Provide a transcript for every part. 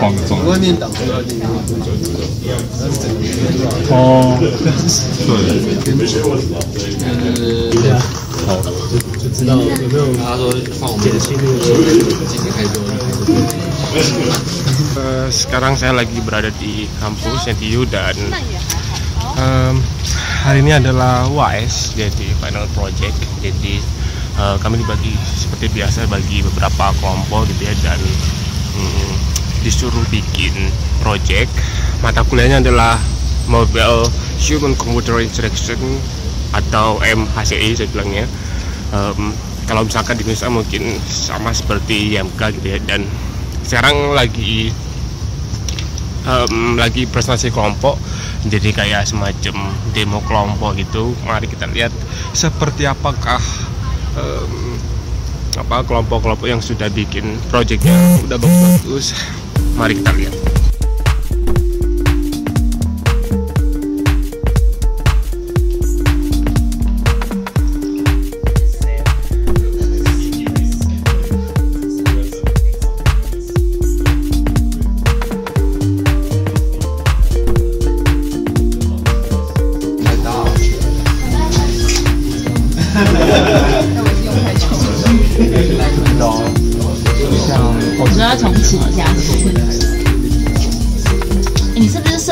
框的状态。外面挡住了。哦，对，对啊，好，就知道有没有他说放我们的心率进行开多。 Eh, sekarang saya lagi berada di kampus NTU dan em, hari ini adalah WAS jadi final project jadi eh, kami dibagi seperti biasa bagi beberapa kelompok gitu ya dan mm, disuruh bikin project. Mata kuliahnya adalah Mobile Human Computer Interaction atau MHCI saya bilangnya Em, kalau misalkan di Indonesia mungkin sama seperti YMK gitu ya. Dan sekarang lagi em, lagi presentasi kelompok jadi kayak semacam demo kelompok gitu. Mari kita lihat seperti apakah em, apa kelompok-kelompok yang sudah bikin projectnya. Udah bagus-bagus Mário Itália.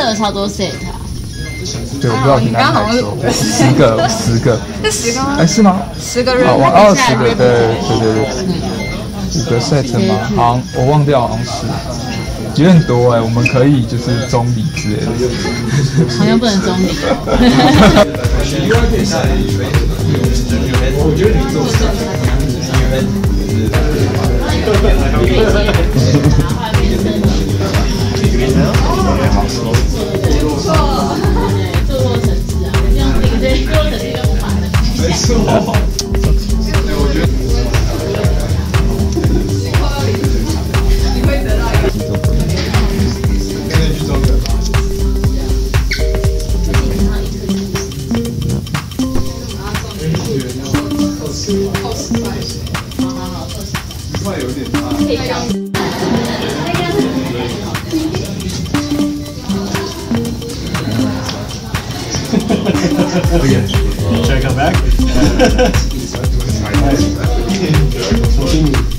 了超多 set 啊？对，我不知道你刚才说十个，十个，是十个吗哎，是吗？十个人哦，我二十个，对对对对，五个 set 吗？好像我忘掉，好像是，有点多哎，我们可以就是中理之类的。好像不能中理。Oh, okay. Should I come back? Continue.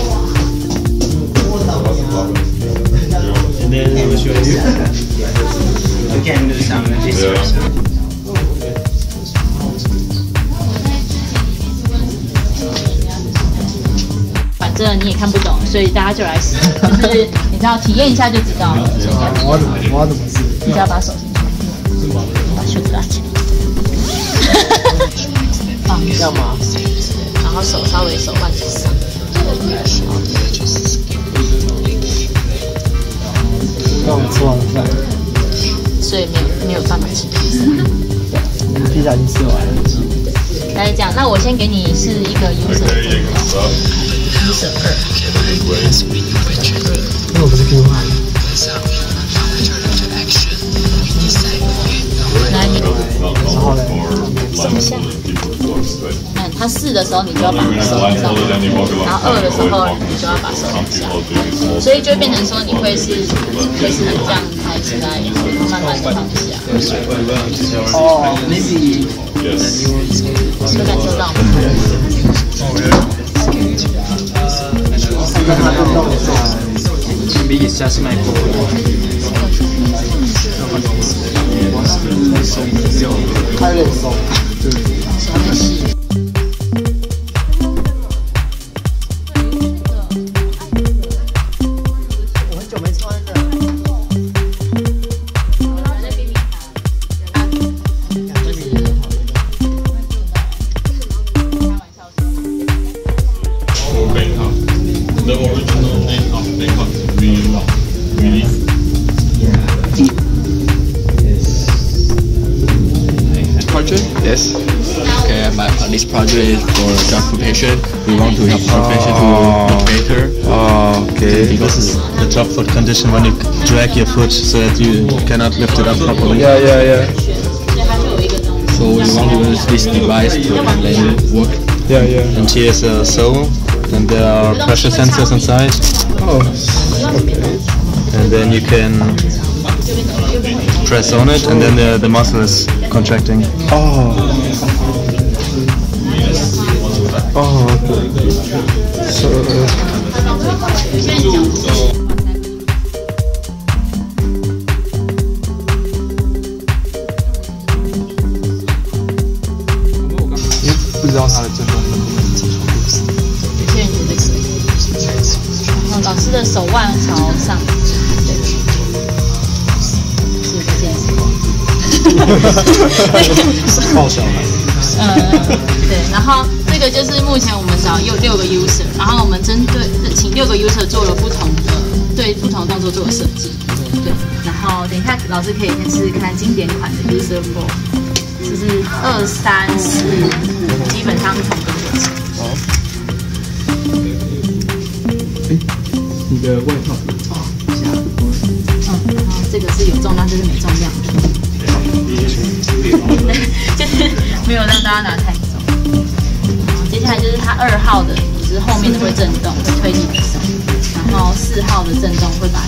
所以大家就来试，就是你知道体验一下就知道了。我要怎么？我要怎么试？你只要把手伸出来，把袖子拉起来，放要吗？然后手稍微手腕朝上，让我吃完饭，所以没有没有办法吃披萨。披萨已经吃完了。那是这样，那我先给你是一个 user 二，user 二，那我不是 Q 吗？上下，嗯，他四的时候你就要把手放上，然后二的时候你就要把手放下，所以就变成说你会是会是这样开始来慢慢放下。哦，没事。Yes. 有感受到吗？跟他运动一下，maybe it's just my goal。太累 is for job preparation. We want to help job preparation to oh. motivator. Oh, okay. Because it's the drop foot condition when you drag your foot so that you cannot lift it up properly. Yeah, yeah, yeah. So we want to use this device to handle work. Yeah, yeah. And here is a sole, and there are pressure sensors inside. Oh, okay. And then you can press on it, and then the, the muscle is contracting. Oh. Oh, okay. So, uh, 现在讲。因为不知道它的震动能不能接受。有些人觉得可以。然后老师的手腕朝上，对，是不健身。抱小孩。嗯，然后这个就是目前我们找有六个 user，然后我们针对请六个 user 做了不同的对不同动作做了设计，对，然后等一下老师可以先试试看经典款的 user four，就是二三四五，基本上是同个流程。你的外套。嗯，然后这个是有重量，这是没重量的，就是没有让大家拿太接下来就是它二号的，就是后面的会震动，会推你的手，然后四号的震动会把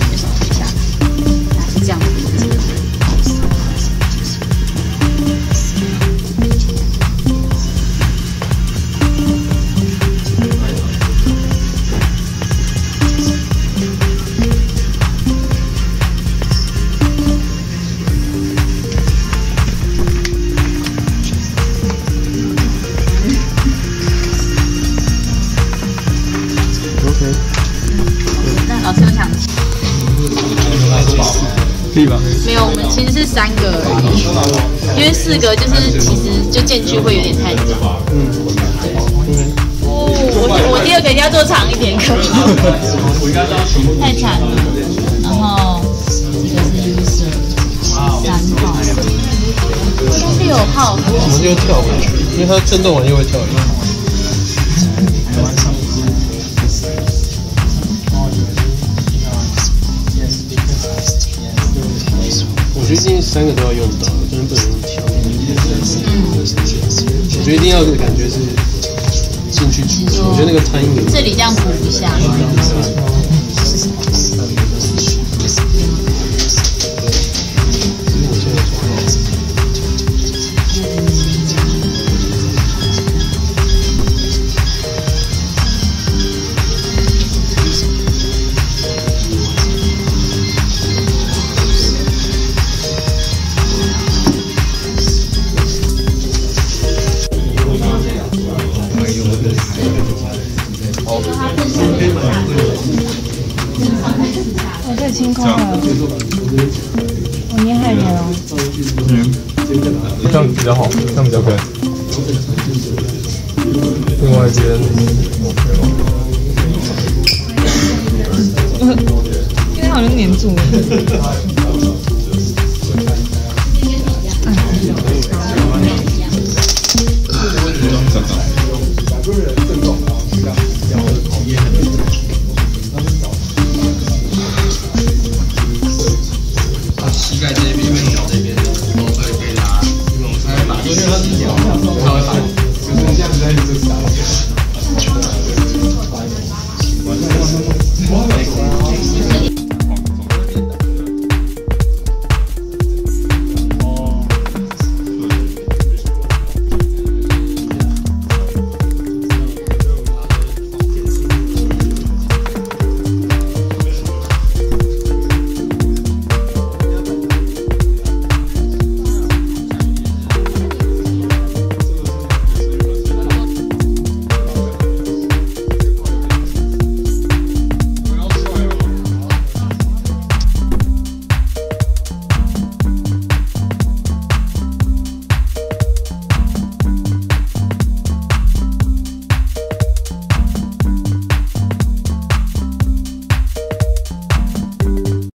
没有？我们其实是三个而已，因为四个就是其实就间距会有点太长。嗯，哦，我我第二个一定要做长一点，可以吗？太长了。然后这个是 user 三号，六号，我们就跳回去，因为它震动完又会跳回去。我觉得今天三个都要用到，真的不能用跳。我觉得一定要的感觉是进去煮，我觉得那个 timing 这里这样补一下。我太清空了，我捏害人哦。这样比较好，这样比较乖。另外一边？因为好像黏住了。膝盖这边、小这边都可以被拉，因为我们才会把这。